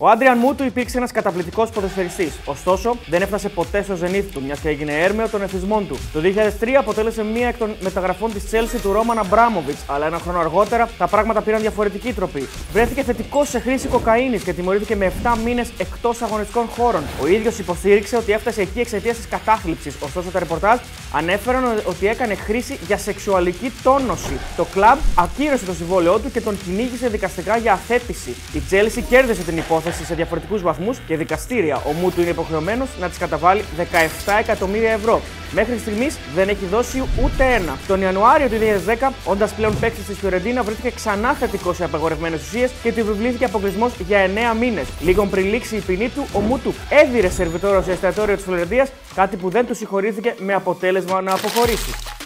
Ο Άντριαν Μούτου υπήρξε ένας καταπληκτικός ποδοσφαιριστής. Ωστόσο, δεν έφτασε ποτέ στο ζενήθ του, μιας και έγινε έρμεο των εθισμών του. Το 2003 αποτέλεσε μία εκ των μεταγραφών της Chelsea του Ρόμαν Αμπράμοβιτ, αλλά ένα χρόνο αργότερα τα πράγματα πήραν διαφορετική τροπή. Βρέθηκε θετικός σε χρήση κοκαίνης και τιμωρήθηκε με 7 μήνες εκτός αγωνιστικών χώρων. Ο ίδιος υποστήριξε ότι έφτασε εκεί εξαιτίας της κατάθλιψης. Ωστόσο, τα ρεπορτάζ ανέφεραν ότι έκανε χρήση για σεξουαλική τόνωση. Το κλαμπ ακύρωσε το συμβόλαιό του και τον κυνήγησε δικαστικά για αθέτηση. Η Chelsea κέρδισε την υπόθεση σε διαφορετικούς βαθμούς και δικαστήρια. Ο Μούτου είναι υποχρεωμένος να τη καταβάλει 17 εκατομμύρια ευρώ. Μέχρι στιγμής δεν έχει δώσει ούτε ένα. Τον Ιανουάριο του 2010, όντας πλέον παίκτης της Φιωρεντίνα, βρέθηκε ξανά θετικό σε απαγορευμένες ουσίες και του επιβλήθηκε αποκλεισμός για 9 μήνες. Λίγο πριν λήξει η ποινή του, ο Μούτου έδιρε σερβιτόρο σε εστιατόριο της Φλωρεντίας, κάτι που δεν του συγχωρήθηκε με αποτέλεσμα να αποχωρήσει.